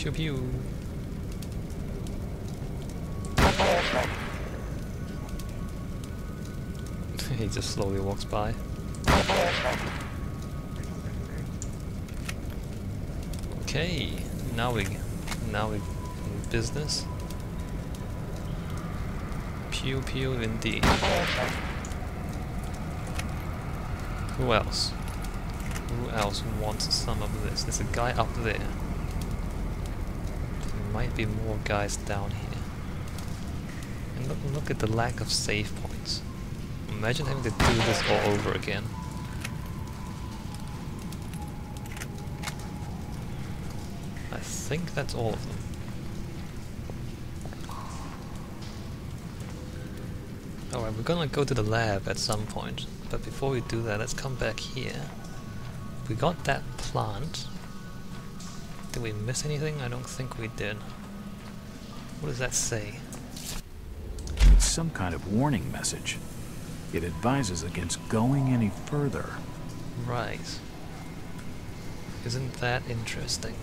Pew pew. he just slowly walks by. Okay, now we now we in business. Pew pew indeed. Who else? Who else wants some of this? There's a guy up there. Might be more guys down here. And look, look at the lack of save points. Imagine having to do this all over again. I think that's all of them. Alright, we're gonna go to the lab at some point, but before we do that, let's come back here. We got that plant. Did we miss anything? I don't think we did. What does that say? It's some kind of warning message. It advises against going any further. Right. Isn't that interesting?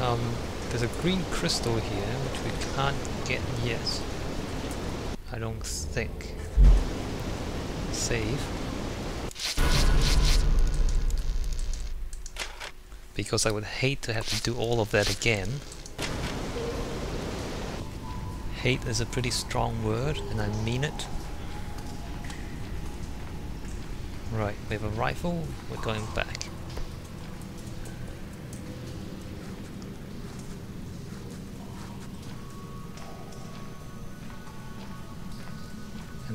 Um, there's a green crystal here, which we can't get yet. I don't think. Save. Because I would hate to have to do all of that again. Hate is a pretty strong word, and I mean it. Right, we have a rifle, we're going back.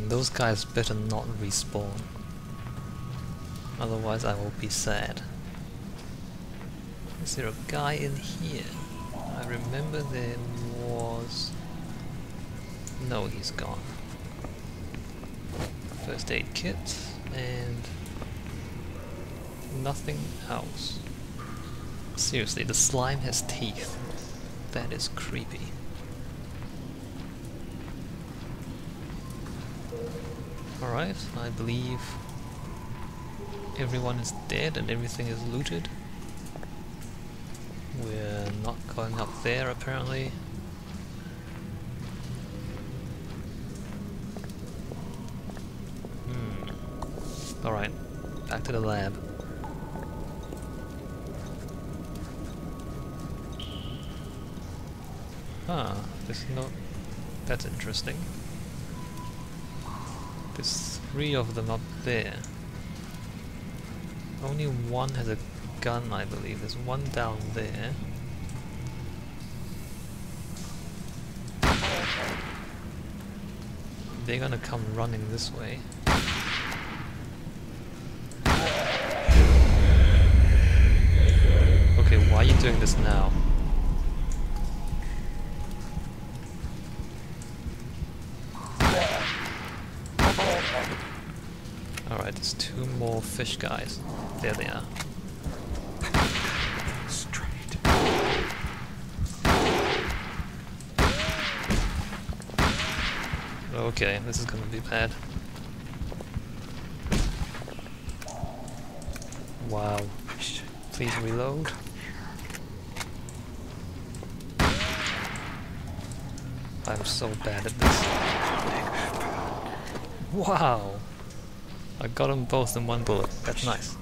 Those guys better not respawn. Otherwise I will be sad. Is there a guy in here? I remember there was... No, he's gone. First aid kit and nothing else. Seriously, the slime has teeth. That is creepy. Alright, I believe everyone is dead and everything is looted. We're not going up there apparently. Hmm. Alright, back to the lab. Ah, Huh, is not—that's interesting. There's three of them up there. Only one has a gun, I believe. There's one down there. They're gonna come running this way. Okay, why are you doing this now? Alright, there's two more fish guys. There they are. Straight. Okay, this is gonna be bad. Wow. Please reload. I'm so bad at this. Wow! I got them both in one bullet. That's nice.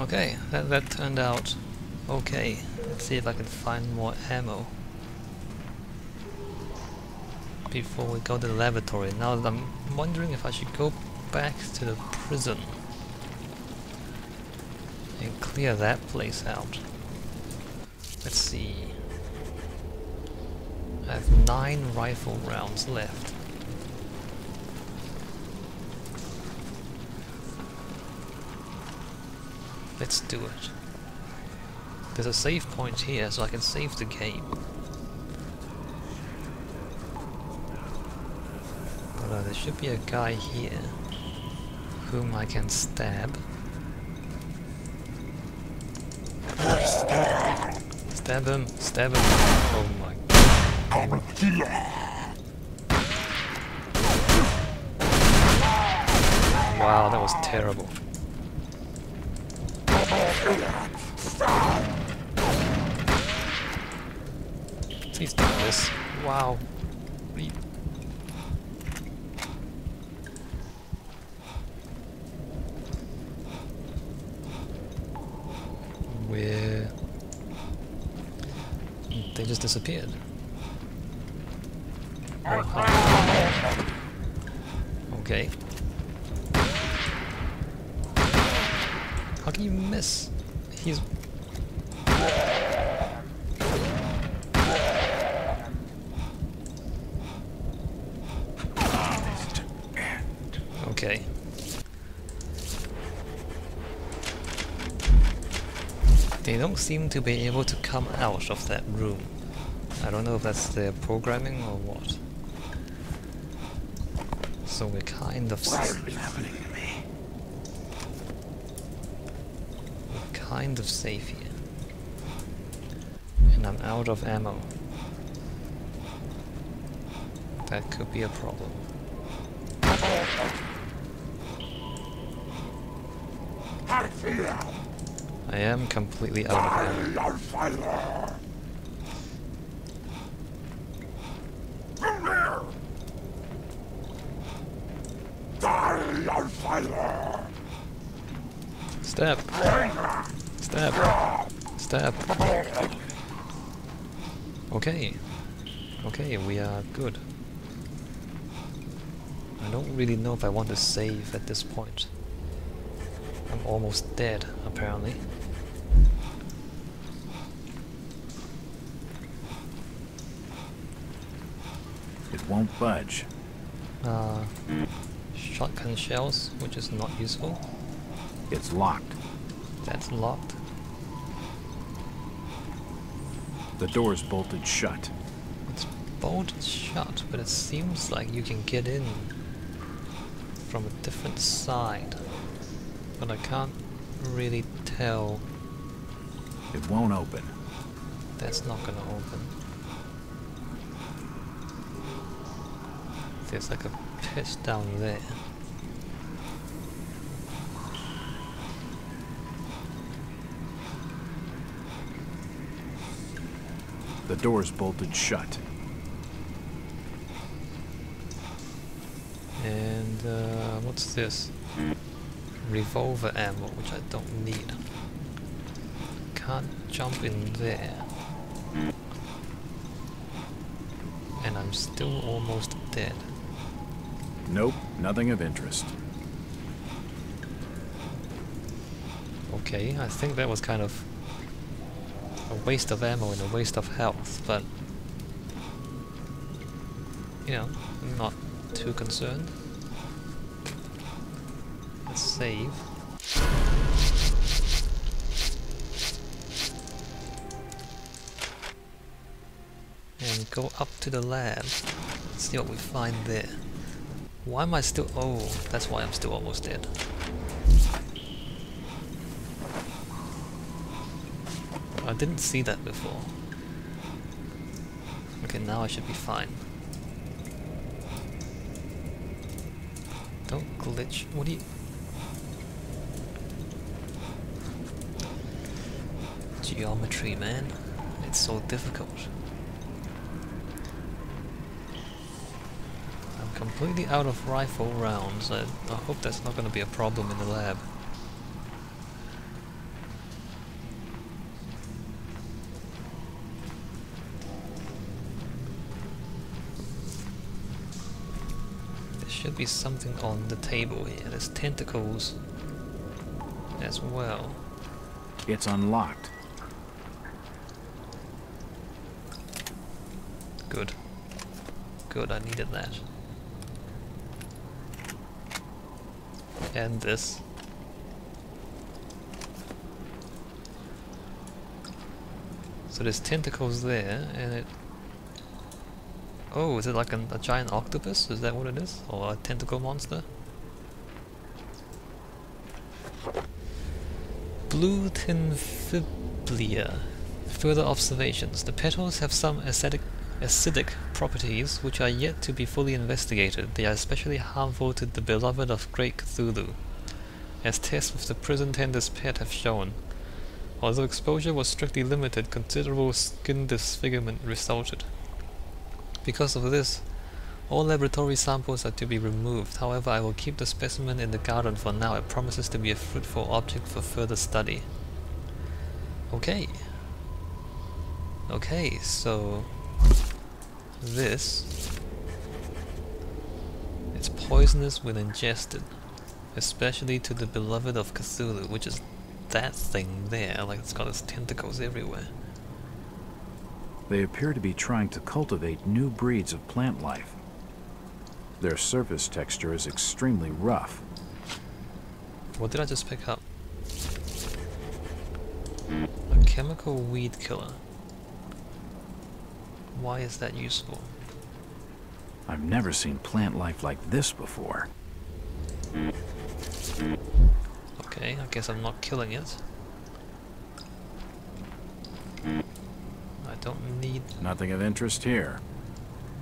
Okay, that, that turned out okay. Let's see if I can find more ammo before we go to the laboratory. Now I'm wondering if I should go back to the prison and clear that place out. Let's see. I have nine rifle rounds left. Let's do it. There's a save point here, so I can save the game. But uh, there should be a guy here whom I can stab. Stab him, stab him. Oh my Wow, that was terrible. Please don't miss. Wow. Re- Where... They just disappeared. Okay. How can you miss? He's... Okay. They don't seem to be able to come out of that room. I don't know if that's their programming or what. So we're kind of s- happening to me? Kind of safe here. And I'm out of ammo. That could be a problem. I am completely out of ammo. Step! Step! Step! Okay. Okay, we are good. I don't really know if I want to save at this point. I'm almost dead, apparently. It won't budge. Uh, shotgun shells, which is not useful. It's locked. That's locked. The door's bolted shut. It's bolted shut, but it seems like you can get in from a different side. But I can't really tell. It won't open. That's not gonna open. There's like a pit down there. The door's bolted shut. And uh, what's this? Revolver ammo, which I don't need. Can't jump in there. And I'm still almost dead. Nope, nothing of interest. Okay, I think that was kind of a waste of ammo and a waste of health, but you know, I'm not too concerned. Let's save. And go up to the lab. See what we find there. Why am I still... Oh, that's why I'm still almost dead. Didn't see that before. Okay, now I should be fine. Don't glitch. What do you... Geometry, man. It's so difficult. I'm completely out of rifle rounds. I, I hope that's not going to be a problem in the lab. Should be something on the table here. There's tentacles as well. It's unlocked. Good. Good, I needed that. And this. So there's tentacles there, and it... Oh, is it like an, a giant octopus? Is that what it is? Or a tentacle monster? Blue Tinfiblia. Further observations. The petals have some aesthetic acidic properties which are yet to be fully investigated. They are especially harmful to the beloved of Great Cthulhu, as tests with the prison tender's pet have shown. Although exposure was strictly limited, considerable skin disfigurement resulted. Because of this, all laboratory samples are to be removed. However, I will keep the specimen in the garden for now. It promises to be a fruitful object for further study. Okay. Okay, so this it's poisonous when ingested, especially to the beloved of Cthulhu, which is that thing there, like it's got its tentacles everywhere. They appear to be trying to cultivate new breeds of plant life. Their surface texture is extremely rough. What did I just pick up? A chemical weed killer. Why is that useful? I've never seen plant life like this before. Okay, I guess I'm not killing it. Don't need Nothing of interest here.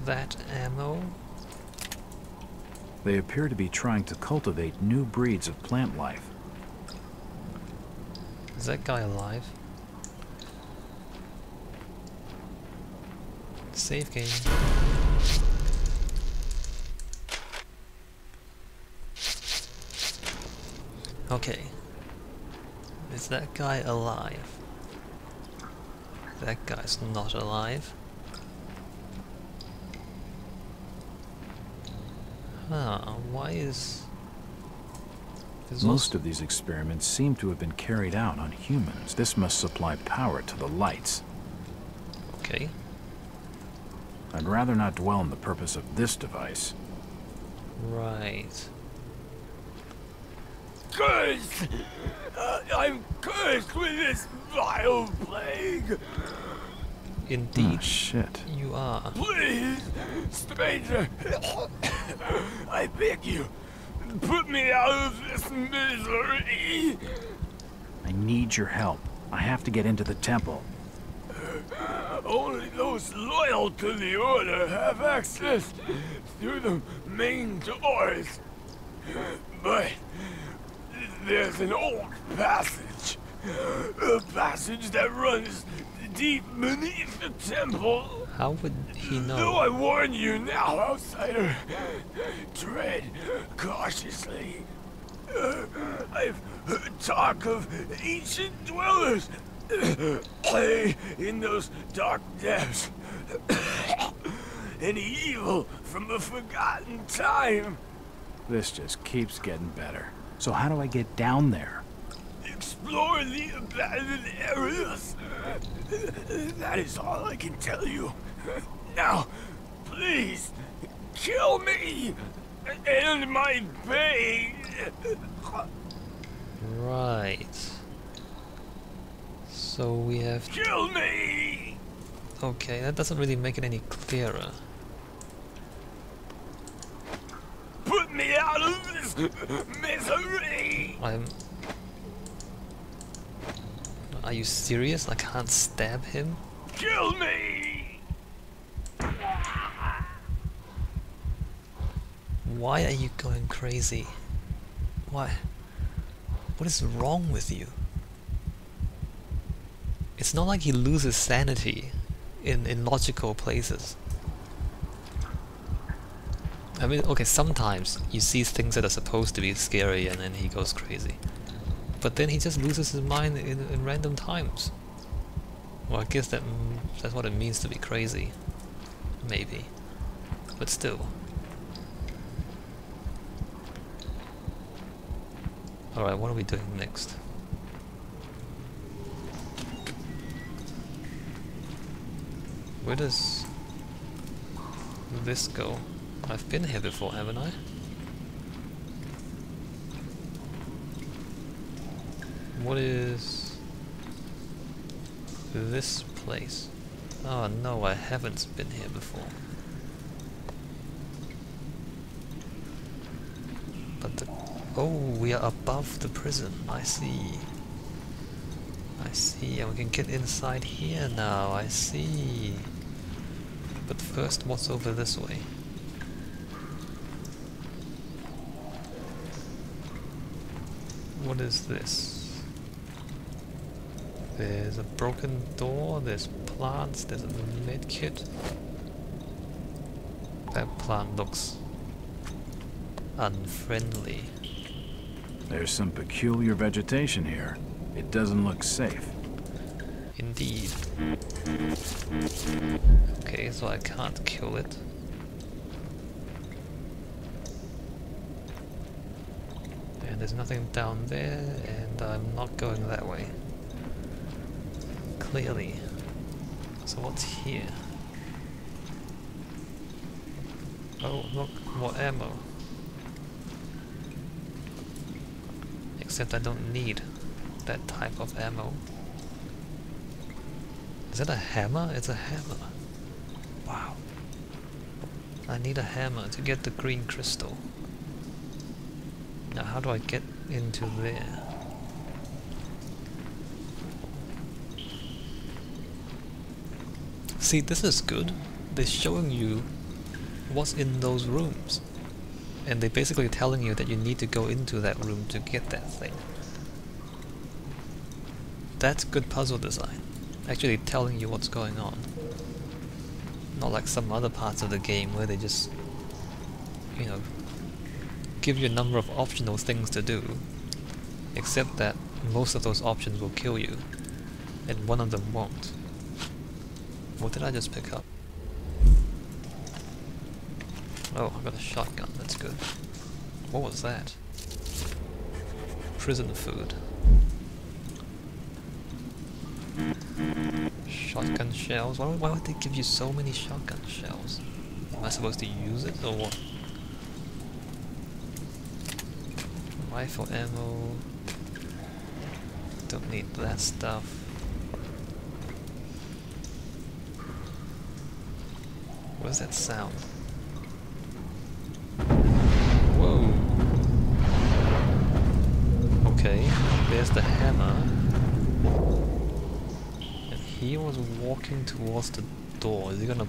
that ammo. They appear to be trying to cultivate new breeds of plant life. Is that guy alive? Save game. Okay. Is that guy alive? That guy's not alive. Huh, why is... there's Most of these experiments seem to have been carried out on humans. This must supply power to the lights. Okay. I'd rather not dwell on the purpose of this device. Right. Cursed! Uh, I'm cursed with this vile plague! Indeed, Oh, shit. you are. Please, stranger, I beg you, put me out of this misery! I need your help. I have to get into the temple. Only those loyal to the Order have access through the main doors. But there's an old passage. A passage that runs deep beneath the temple. How would he know? Though? I warn you now, outsider, tread cautiously. Uh, I've heard talk of ancient dwellers play in those dark depths. An evil from a forgotten time. This just keeps getting better. So how do I get down there? Explore the abandoned areas. That is all I can tell you. Now, please, kill me and my pain. Right. So we have... Kill me! Okay, that doesn't really make it any clearer. Put me out of this misery! I'm... Are you serious? I can't stab him? Kill me! Why are you going crazy? Why? What is wrong with you? It's not like he loses sanity in, in logical places. I mean, okay, sometimes you see things that are supposed to be scary and then he goes crazy. But then he just loses his mind in, in random times. Well, I guess that mm, that's what it means to be crazy. Maybe. But still. Alright, what are we doing next? Where does this go? I've been here before, haven't I? What is this place? Oh no, I haven't been here before. But the... Oh, we are above the prison. I see. I see, and we can get inside here now. I see. But first, what's over this way? What is this? There's a broken door, there's plants, there's a medkit. That plant looks unfriendly. There's some peculiar vegetation here. It doesn't look safe. Indeed. Okay, so I can't kill it. And there's nothing down there, and I'm not going that way. Clearly. So what's here? Oh, look, more ammo. Except I don't need that type of ammo. Is that a hammer? It's a hammer. Wow. I need a hammer to get the green crystal. Now how do I get into there? See, this is good. They're showing you what's in those rooms. And they're basically telling you that you need to go into that room to get that thing. That's good puzzle design. Actually telling you what's going on. Not like some other parts of the game where they just, you know, give you a number of optional things to do. Except that most of those options will kill you. And one of them won't. What did I just pick up? Oh, I got a shotgun, that's good. What was that? Prison food. Shotgun shells? Why, why would they give you so many shotgun shells? Am I supposed to use it or what? Rifle ammo. Don't need that stuff. What is that sound? Whoa. Okay, there's the hammer. And he was walking towards the door. Is he gonna